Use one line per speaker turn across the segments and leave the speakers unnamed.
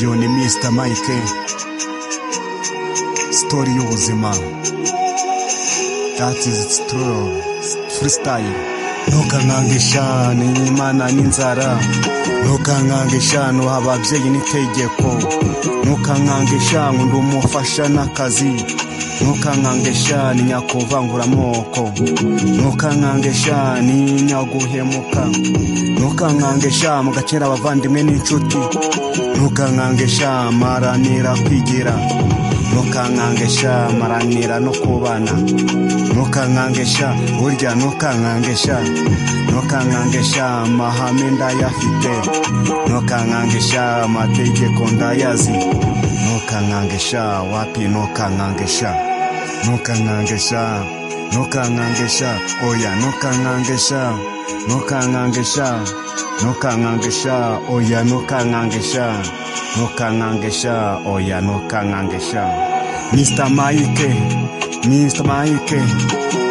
yo ni Mr Mike. Story y'ubuzima that is true. Freestyle ntukankange shani imana n'inzara ntukankange shani uha ababyeyi n'itegeko ntukankange shani ndi umufasha n'akazi ntukankange shani nyakuvangura amoko ntukankange shani nyaguhemuka. Ntukankange shani mugakera abavandimwe n'inshuti. Ntukankange shani maranira kwigira. Ntukankange sha maranira no kubana ntukankange sha burya ntukankange sha ntukankange sha mahame ndayafite. Ntukankange sha amategeko ndayazi ntukankange sha wapi ntukankange sha ntukankange sha ntukankange sha oya ntukankange sha ntukankange sha ntukankange sha oya ntukankange sha ntukankange sha oya ntukankange sha Mr Mike Mr Mike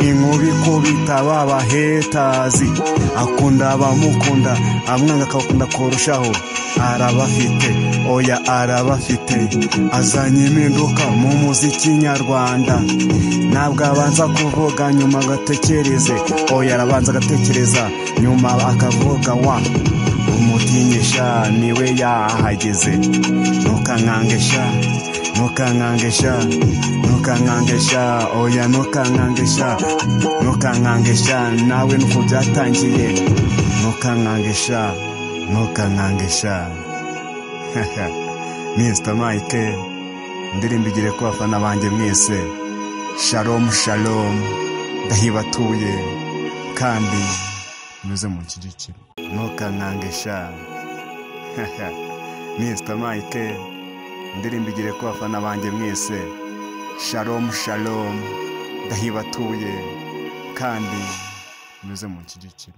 inkuba ikubita baba hetazi. Akunda abamukunda amwanga akabakunda kurushaho. Arabafite oya arabafite. Azanye impinduka mu muziki nyarwanda. Ntabwo abanza kuvuga nyuma agatekereze. Oya arabanza agatekereza. Nyuma akavuga wa? Umutinyisha ni we yahageze. Ntukankangesha ntukankangesha ntukankangesha oya ntukankangesha ntukankangesha nawe nuko byatangiye. Ntukankangesha ntukankangesha Mr Mike indirimbo igere ku bafana banjye mwese. Shalom shalom. Ndahibatuye kandi muze mu nshyigikiro ntukankangesha Mr Mike indirimbo igere ku bafana banjye mwese. Shalom shalom. Ndahibatuye kandi muze mu nshyigikiro